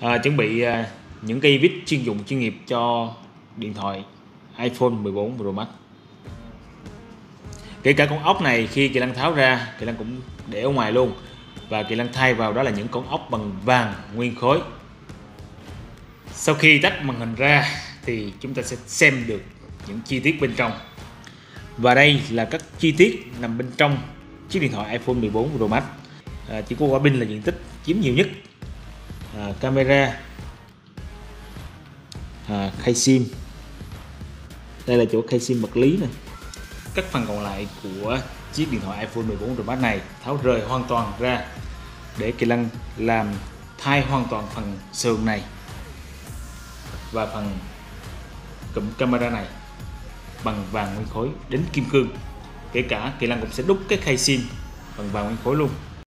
à, chuẩn bị à, những cây vít chuyên dụng chuyên nghiệp cho điện thoại iPhone 14 Pro Max. Kể cả con ốc này khi kỳ lăng tháo ra kỳ lăng cũng để ở ngoài luôn. Và kỳ lăng thay vào đó là những con ốc bằng vàng nguyên khối. Sau khi tách màn hình ra thì chúng ta sẽ xem được những chi tiết bên trong. Và đây là các chi tiết nằm bên trong chiếc điện thoại iPhone 14 Pro Max à, chỉ có quả pin là diện tích chiếm nhiều nhất. À, camera. À, khay sim. Đây là chỗ khay sim vật lý này các phần còn lại của chiếc điện thoại iPhone 14 Pro Max này tháo rời hoàn toàn ra để Kỳ Lân làm thay hoàn toàn phần sườn này và phần cụm camera này bằng vàng nguyên khối đến kim cương. Kể cả Kỳ Lân cũng sẽ đúc cái khay sim bằng vàng nguyên khối luôn.